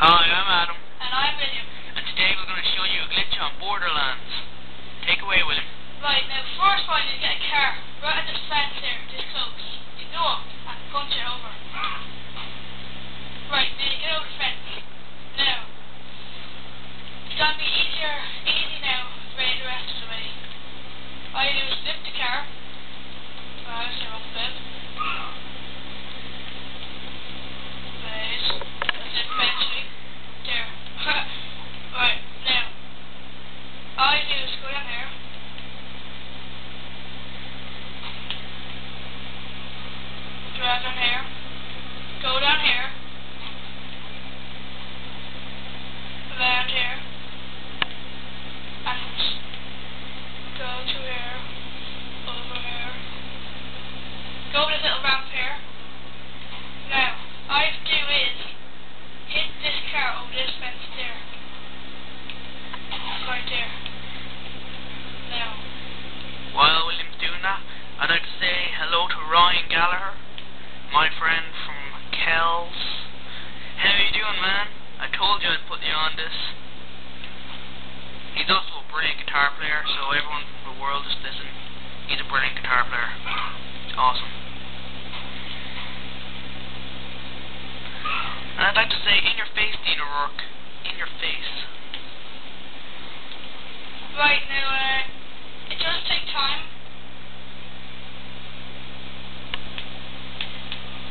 Hi, I'm Adam, And I'm William. and today we're going to show you a glitch on Borderlands. Take away, William. Right, now first one you get a car right at this fence here, this close. You go up and punch it over. Right, now you get over the fence. Now, it's gonna be easier, easy now, right the rest of the way. All you do is lift the car. Well, I up a bit. Right, that's it eventually. There. right, now, all you do is go down here. Drive down here. Go down here. Around here. And go to here. Over here. Go to this little ramp here. Now, all you have to do is hit this car over this fence there. Right there. Now. While William's doing that, I'd like to say hello to Ryan Gallagher, my friend from Kells. How you doing, man? I told you I'd put you on this. He's also a brilliant guitar player, so everyone from the world just listen. He's a brilliant guitar player. Awesome. And I'd like to say, in your face, Dean O'Rourke. In your face. Right now, it does take time.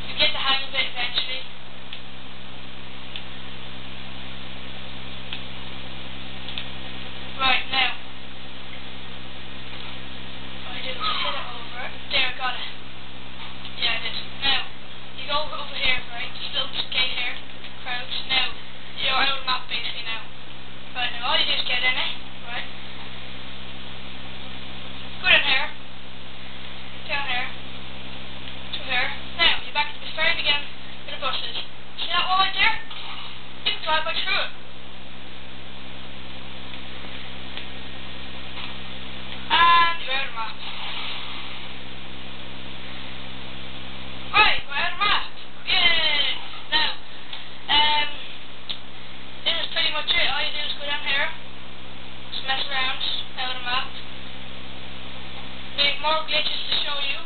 You get the hang of it eventually. Right now. All I did was hit it over. There, got it. Yeah, I did. Now, you go over, over here, right? Just little gate here. Crouch. Now, you're out of the map basically now. Right now, all you do is get in it, right? Go down here. Down here. To here. Now, you're back at the very beginning where the bus is. See that wall right there? You can drive right through it. And you're out of the map. Right, we're out of the map. Yay! Now, um, this is pretty much it. All you do is go down here, just mess around, out of the map. Make more glitches to show you.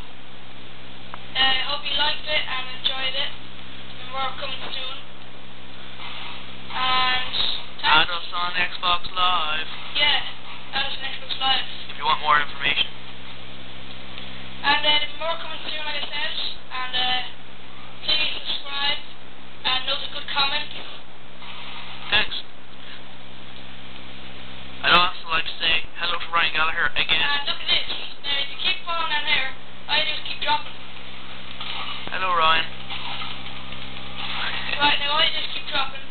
Uh, hope you liked it and enjoyed it. And more coming soon. And Add us on Xbox Live Yeah, that was an Xbox Live. if you want more information. Right, now I just keep dropping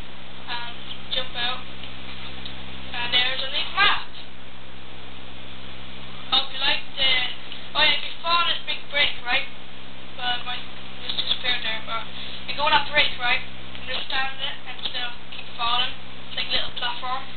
and jump out. And there's a new map. Hope you like the... Oh yeah, you fall on this big brick, right? But my... just disappeared there, but... You're going up the brick, right? I'm just standing it and still keep falling. It's like a little platform.